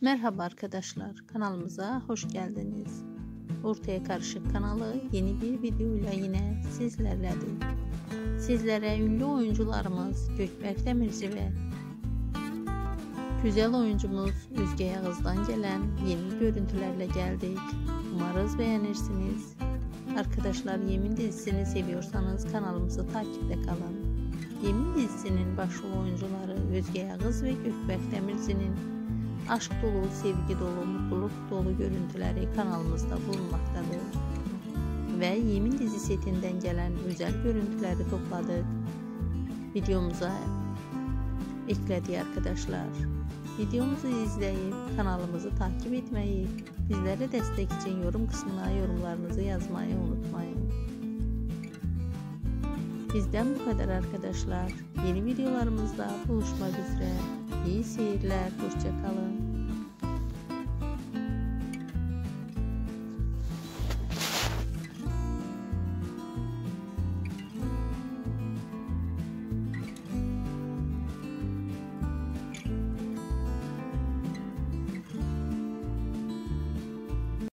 Merhaba arkadaşlar, kanalımıza hoş geldiniz. Ortaya Karışık kanalı yeni bir videoyla yine sizlerledir. Sizlere ünlü oyuncularımız Gökberk Demirci ve güzel oyuncumuz Üzge Yağız'dan gelen yeni görüntülerle geldik. Umarız beğenirsiniz. Arkadaşlar Yemin dizisini seviyorsanız kanalımızı takipte kalın. Yemin dizisinin başrol oyuncuları Özge Yağız ve Gökberk Demirci'nin aşk dolu, sevgi dolu, mutluluk dolu görüntüleri kanalımızda bulunmaktadır. Ve Yemin dizi setinden gelen özel görüntüleri topladık. Videomuza ekledi arkadaşlar. Videomuzu izleyip kanalımızı takip etmeyi, bizlere destek için yorum kısmına yorumlarınızı yazmayı unutmayın. Bizden bu kadar arkadaşlar. Yeni videolarımızda buluşmak üzere. İyi seyirler. Hoşçakalın.